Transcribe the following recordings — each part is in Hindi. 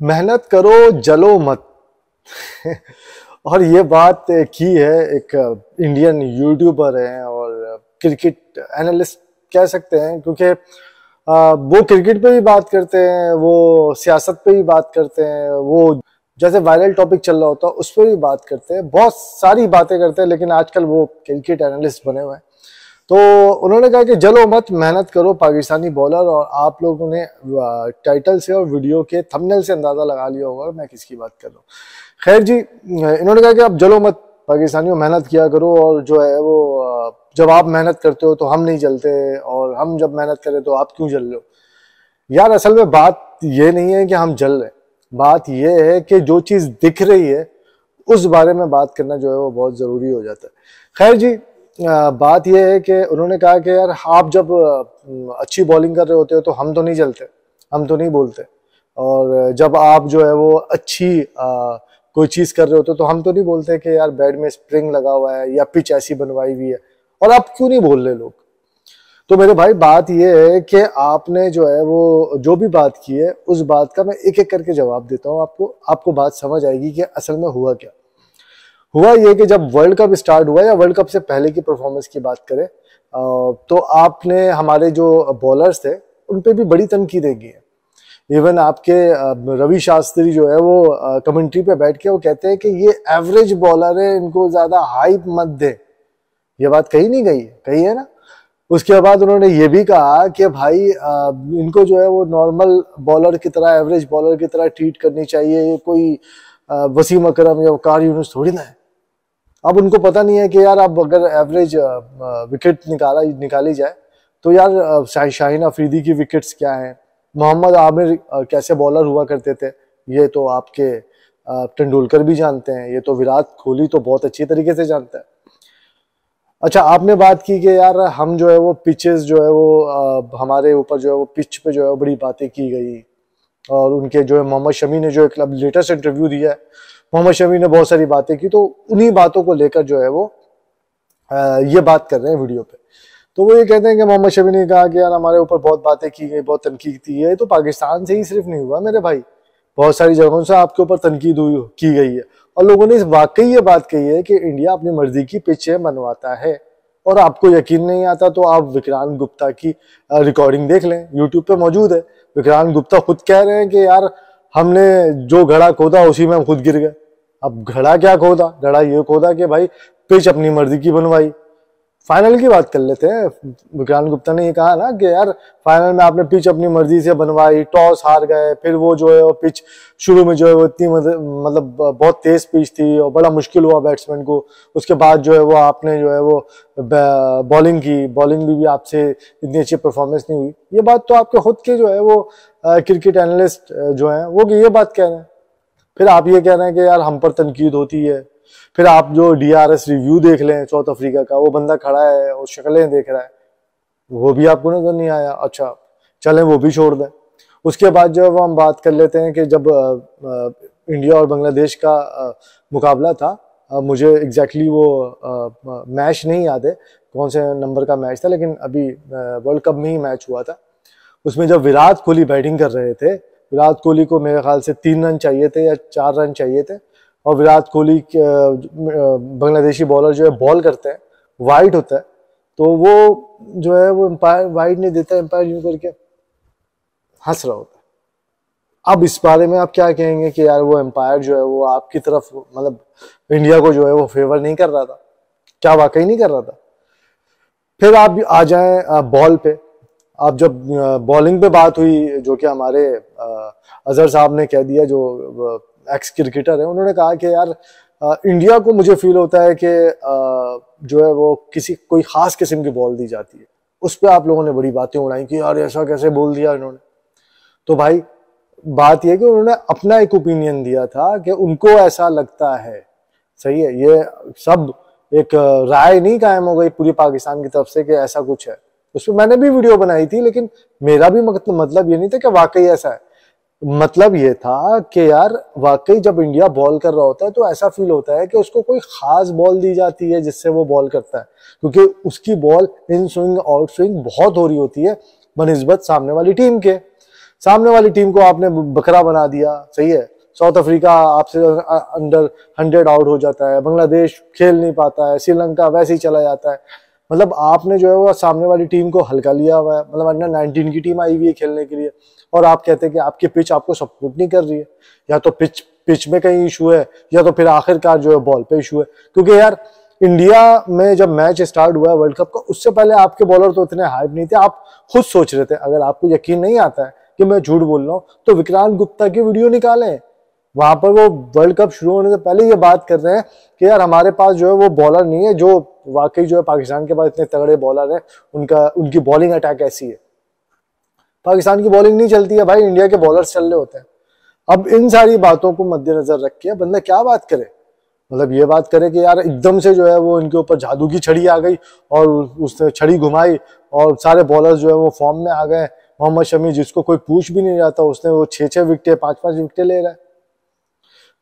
मेहनत करो, जलो मत। और ये बात की है, एक इंडियन यूट्यूबर है और क्रिकेट एनालिस्ट कह सकते हैं, क्योंकि वो क्रिकेट पे भी बात करते हैं, वो सियासत पे भी बात करते हैं, वो जैसे वायरल टॉपिक चल रहा होता है, उस पर भी बात करते हैं, बहुत सारी बातें करते हैं, लेकिन आजकल वो क्रिकेट एनालिस्ट बने हुए हैं। तो उन्होंने कहा कि जलो मत, मेहनत करो, पाकिस्तानी बॉलर और आप लोगों ने टाइटल से और वीडियो के थंबनेल से अंदाज़ा लगा लिया होगा मैं किसकी बात कर रहा हूँ। खैर जी, इन्होंने कहा कि आप जलो मत, पाकिस्तानियों, मेहनत किया करो और जो है वो जब आप मेहनत करते हो तो हम नहीं जलते और हम जब मेहनत करें तो आप क्यों जल रहे हो? यार असल में बात ये नहीं है कि हम जल रहे बात यह है कि जो चीज़ दिख रही है, उस बारे में बात करना जो है वो बहुत ज़रूरी हो जाता है। खैर जी बात यह है कि उन्होंने कहा कि यार आप जब अच्छी बॉलिंग कर रहे होते हो तो हम तो नहीं चलते हम तो नहीं बोलते। और जब आप जो है वो अच्छी आ, कोई चीज़ कर रहे होते हो तो हम तो नहीं बोलते कि यार बेड में स्प्रिंग लगा हुआ है या पिच ऐसी बनवाई हुई है। और आप क्यों नहीं बोल रहे लोग? तो मेरे भाई बात यह है कि आपने जो है वो जो भी बात की है उस बात का मैं एक एक करके जवाब देता हूँ आपको। आपको बात समझ आएगी कि असल में हुआ क्या। हुआ ये कि जब वर्ल्ड कप स्टार्ट हुआ या वर्ल्ड कप से पहले की परफॉर्मेंस की बात करें तो आपने हमारे जो बॉलर्स थे, उन पर भी बड़ी तनकीदें की है। इवन आपके रवि शास्त्री जो है, वो कमेंट्री पे बैठ के वो कहते हैं कि ये एवरेज बॉलर है, इनको ज़्यादा हाइप मत दे। ये बात कही नहीं गई है, कही है ना? उसके बाद उन्होंने ये भी कहा कि भाई इनको जो है वो नॉर्मल बॉलर की तरह एवरेज बॉलर की तरह ट्रीट करनी चाहिए कोई वसीम अकरम या कार यूनुस थोड़ी ना है। अब उनको पता नहीं है कि यार अब अगर एवरेज विकेट निकाला, निकाली जाए तो यार शाहीन अफरीदी की विकेट्स क्या हैं? मोहम्मद आमिर कैसे बॉलर हुआ करते थे? ये तो आपके तेंदुलकर भी जानते हैं। ये तो विराट कोहली तो बहुत अच्छी तरीके से जानता है। अच्छा आपने बात की कि यार हम जो है वो पिचेस जो है वो हमारे ऊपर जो है वो पिच पे जो है बड़ी बातें की गई। और उनके जो है मोहम्मद शमी ने जो एक लेटेस्ट इंटरव्यू दिया है मोहम्मद शमी ने बहुत सारी बातें की तो उन्हीं बातों को लेकर जो है वो आ, ये बात कर रहे हैं वीडियो पे। तो वो ये कहते हैं कि मोहम्मद शमी ने कहा कि यार हमारे ऊपर बहुत बातें की गई बहुत तनकीद की है तो पाकिस्तान से ही सिर्फ़ नहीं हुआ मेरे भाई। बहुत सारी जगहों से आपके ऊपर तनकीद हुई की गई है। और लोगों ने इस वाकई ये बात कही है कि इंडिया अपनी मर्ज़ी की पिचें बनवाता है। और आपको यकीन नहीं आता तो आप विक्रांत गुप्ता की रिकॉर्डिंग देख लें यूट्यूब पे मौजूद है। विक्रांत गुप्ता खुद कह रहे हैं कि यार, हमने जो घड़ा खोदा, उसी में हम खुद गिर गए। अब घड़ा क्या खोदा? घड़ा ये खोदा कि भाई, पिच अपनी मर्ज़ी की बनवाई। फाइनल की बात कर लेते हैं। विक्रांत गुप्ता ने ये कहा ना कि यार फाइनल में आपने पिच अपनी मर्ज़ी से बनवाई टॉस हार गए फिर वो जो है वो पिच शुरू में जो है वो इतनी मतलब बहुत तेज पिच थी और बड़ा मुश्किल हुआ बैट्समैन को। उसके बाद जो है वो आपने जो है वो बॉलिंग की। बॉलिंग भी, भी आपसे इतनी अच्छी परफॉर्मेंस नहीं हुई। ये बात तो आपके खुद के जो है वो क्रिकेट एनालिस्ट जो है वो ये बात कह रहे हैं। फिर आप ये कह रहे हैं कि यार हम पर तनकीद होती है। फिर आप जो डीआरएस रिव्यू देख लें साउथ अफ्रीका का, वो बंदा खड़ा है और शक्लें देख रहा है। वो भी आपको नज़र नहीं आया। अच्छा चलें, वो भी छोड़ दें। उसके बाद जब हम बात कर लेते हैं कि जब इंडिया और बांग्लादेश का मुकाबला था मुझे एग्जैक्टली वो मैच नहीं याद है कौन से नंबर का मैच था, लेकिन अभी वर्ल्ड कप में ही मैच हुआ था। उसमें जब विराट कोहली बैटिंग कर रहे थे, विराट कोहली को मेरे ख्याल से तीन रन चाहिए थे या चार रन चाहिए थे और विराट कोहली बांग्लादेशी बॉलर जो है बॉल करते हैं वाइट होता है। तो वो जो है, वो एम्पायर वाइट नहीं देता एम्पायर यूँ करके हंस रहा होता है। अब इस बारे में आप क्या कहेंगे कि यार, वो एम्पायर जो है, वो आपकी तरफ़ मतलब इंडिया को जो है, वो फेवर नहीं कर रहा था। क्या वाकई नहीं कर रहा था? फिर आप आ जाएँ बॉल पे। आप जब बॉलिंग पे बात हुई, जो कि हमारे अजहर साहब ने कह दिया, जो एक्स क्रिकेटर है, उन्होंने कहा कि यार इंडिया को मुझे फील होता है कि जो है वो किसी, कोई खास किस्म की बॉल दी जाती है। उस पर आप लोगों ने बड़ी बातें उड़ाई कि यार, ऐसा कैसे बोल दिया इन्होंने? तो भाई, बात यह कि उन्होंने अपना एक ओपिनियन दिया था कि उनको ऐसा लगता है। सही है, ये सब एक राय नहीं कायम हो गई पूरी पाकिस्तान की तरफ़ से कि ऐसा कुछ है। उसमें मैंने भी वीडियो बनाई थी, लेकिन मेरा भी मतलब ये नहीं था कि वाकई ऐसा है। मतलब ये था कि यार, वाकई जब इंडिया बॉल कर रहा होता है तो ऐसा फील होता है कि उसको कोई खास बॉल दी जाती है जिससे वो बॉल करता है। क्योंकि उसकी ball in swing out swing बहुत हो रही होती है बनस्बत सामने वाली टीम के। सामने वाली टीम को आपने बकरा बना दिया, सही है। साउथ अफ्रीका आपसे अंडर हंड्रेड आउट हो जाता है बांग्लादेश खेल नहीं पाता है श्रीलंका वैसे ही चला जाता है। मतलब आपने जो है वो सामने वाली टीम को हल्का लिया हुआ है। मतलब अंडर नाइनटीन की टीम आई हुई है खेलने के लिए। और आप कहते हैं कि आपकी पिच आपको सपोर्ट नहीं कर रही है। या तो पिच पिच में कहीं इशू है, या तो फिर आखिरकार जो है बॉल पे इशू है। क्योंकि यार, इंडिया में जब मैच स्टार्ट हुआ है वर्ल्ड कप का, उससे पहले आपके बॉलर तो इतने हाइप नहीं थे। आप खुद सोच रहे थे, अगर आपको यकीन नहीं आता है कि मैं झूठ बोल रहा हूँ तो विक्रांत गुप्ता की वीडियो निकालें। वहाँ पर वो वर्ल्ड कप शुरू होने से पहले ये बात कर रहे हैं कि यार हमारे पास जो है वो बॉलर नहीं है, जो वाकई जो है पाकिस्तान के पास इतने तगड़े बॉलर है, उनका, उनकी बॉलिंग अटैक ऐसी है। पाकिस्तान की बॉलिंग नहीं चलती है भाई, इंडिया के बॉलर्स चल रहे होते हैं। अब इन सारी बातों को मद्देनजर रख के बंदा क्या बात करे? मतलब ये बात करे कि यार एकदम से जो है वो इनके ऊपर जादू की छड़ी आ गई और उसने छड़ी घुमाई और सारे बॉलर जो है वो फॉर्म में आ गए मोहम्मद शमी, जिसको कोई पूछ भी नहीं जाता उसने वो छह छह विकटे पाँच पाँच विकटे ले रहा है।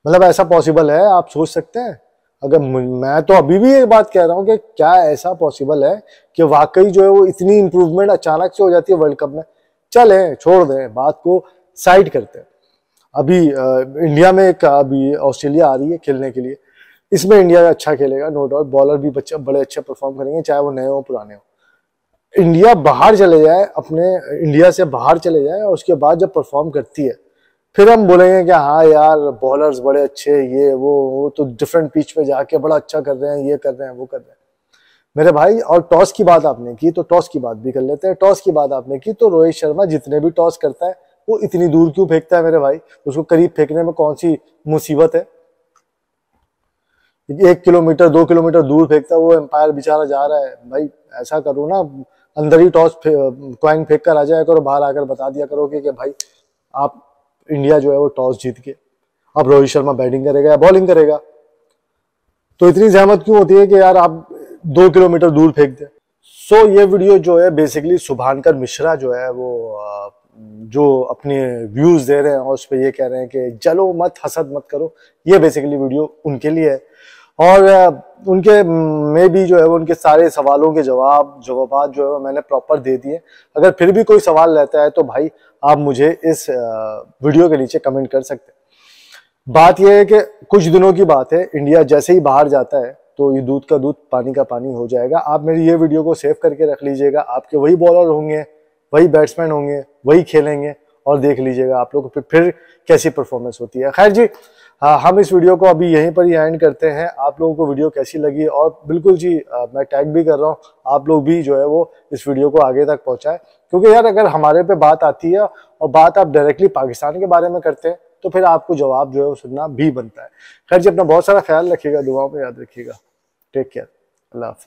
मतलब ऐसा पॉसिबल है, आप सोच सकते हैं। अगर मैं तो अभी भी एक बात कह रहा हूँ कि क्या ऐसा पॉसिबल है कि वाकई जो है वो इतनी इम्प्रूवमेंट अचानक से हो जाती है वर्ल्ड कप में? चले छोड़ दें, बात को साइड करते हैं। अभी इंडिया में एक अभी ऑस्ट्रेलिया आ रही है खेलने के लिए। इसमें इंडिया अच्छा खेलेगा नो डाउट बॉलर भी बच्चे, बड़े अच्छे परफॉर्म करेंगे, चाहे वो नए हो, पुराने हो। इंडिया बाहर चले जाए, अपने इंडिया से बाहर चले जाए और उसके बाद जब परफॉर्म करती है फिर हम बोलेंगे कि हाँ यार बॉलर्स बड़े अच्छे ये, वो वो तो डिफरेंट पिच पे जाके बड़ा अच्छा कर रहे हैं, ये कर रहे हैं, वो कर रहे हैं। मेरे भाई, और टॉस की बात आपने की तो टॉस की बात भी कर लेते हैं। टॉस की बात आपने की तो रोहित शर्मा जितने भी टॉस करता है, वो इतनी दूर क्यों फेंकता है मेरे भाई? उसको करीब फेंकने में कौन सी मुसीबत है? एक किलोमीटर, दो किलोमीटर दूर फेंकता है, वो एम्पायर बेचारा जा रहा है। भाई, ऐसा करो ना, अंदर ही टॉस क्वाइंग फेंक कर आ जाया करो, बाहर आकर बता दिया करो कि भाई, आप इंडिया जो है वो टॉस जीत के। अब रोहित शर्मा बैटिंग करेगा या बॉलिंग करेगा। तो इतनी जहमत क्यों होती है कि यार आप दो किलोमीटर दूर फेंक दे? सो so, ये वीडियो जो है बेसिकली सुभानकर मिश्रा जो है वो जो अपने व्यूज़ दे रहे हैं और उस पर ये कह रहे हैं कि जलो मत हसद मत करो। ये बेसिकली वीडियो उनके लिए है। और उनके, में भी जो है वो उनके सारे सवालों के जवाब जवाब जो है मैंने प्रॉपर दे दिए। अगर फिर भी कोई सवाल रहता है तो भाई आप मुझे इस वीडियो के नीचे कमेंट कर सकते हैं। बात यह है कि कुछ दिनों की बात है इंडिया जैसे ही बाहर जाता है तो ये दूध का दूध पानी का पानी हो जाएगा। आप मेरी ये वीडियो को सेव करके रख लीजिएगा। आपके वही बॉलर होंगे, वही बैट्समैन होंगे, वही खेलेंगे और देख लीजिएगा आप लोग। फिर फिर कैसी परफॉर्मेंस होती है। खैर जी हाँ हम इस वीडियो को अभी यहीं पर ही एंड करते हैं। आप लोगों को वीडियो कैसी लगी? और बिल्कुल जी आ, मैं टैग भी कर रहा हूँ। आप लोग भी जो है वो इस वीडियो को आगे तक पहुँचाए। क्योंकि यार अगर हमारे पे बात आती है और बात आप डायरेक्टली पाकिस्तान के बारे में करते हैं तो फिर आपको जवाब जो है वो सुनना भी बनता है। खैर जी अपना बहुत सारा ख्याल रखिएगा दुआओं में याद रखिएगा। टेक केयर अल्लाह हाफिज।